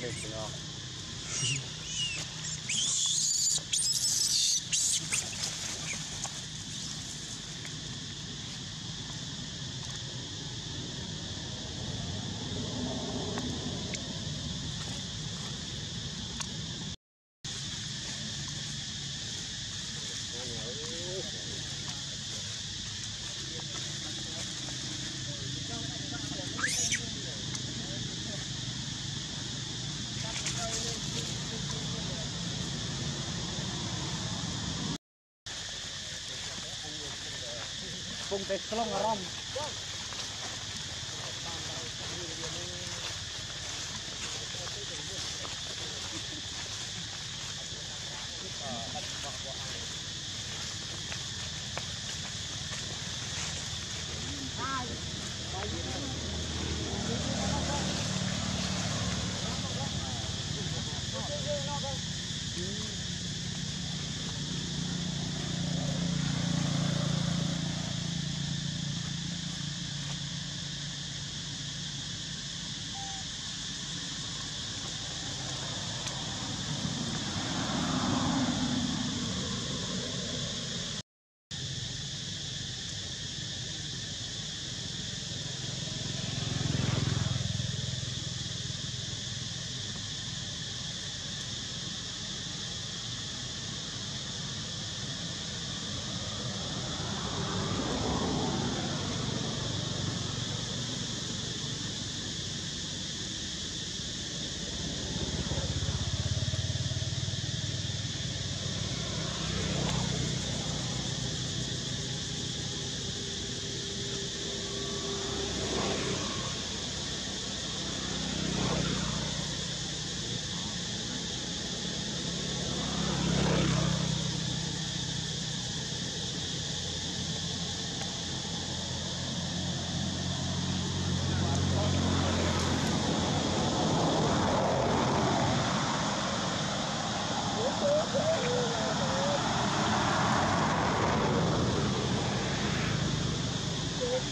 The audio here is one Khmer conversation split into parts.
mixing off. Pung teh selong rom.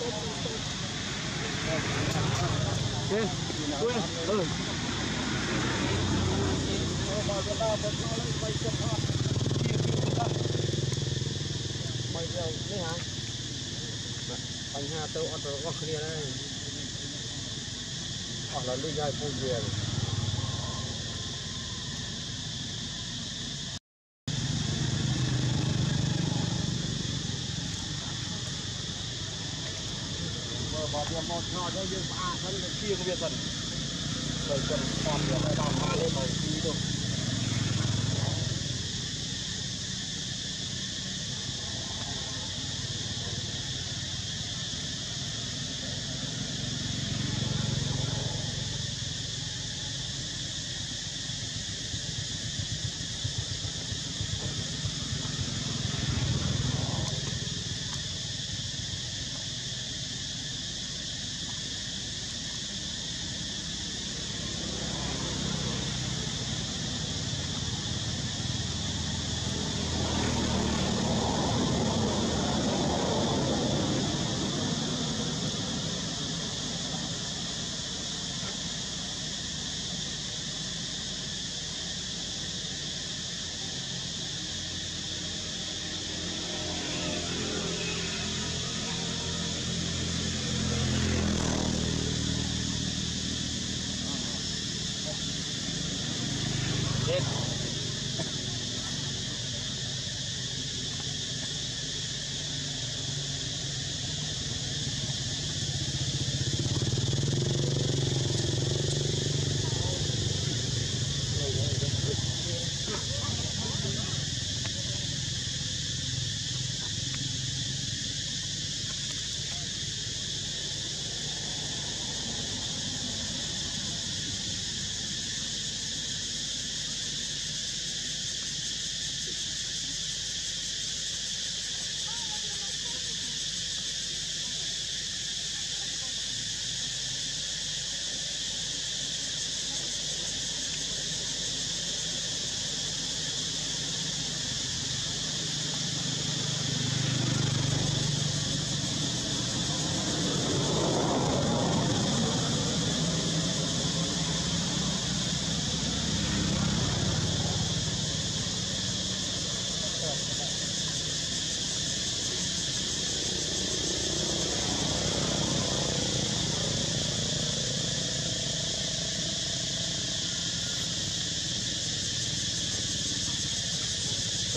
ទេគួយអឺមកទៅដល់ទៅដល់បីចិត្តអត់ជាពីទៅបីទៅនេះហ่าបញ្ហាទៅអត់របស់គ្នាដែរអស់ដល់លុយហើយពូវា បើបើវាមកឆ្នោតទៅយើងផ្អាកទៅវាជាងវាសិនទៅចិត្តស្គាល់វាទៅដល់មកលេមកទីទៅ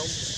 không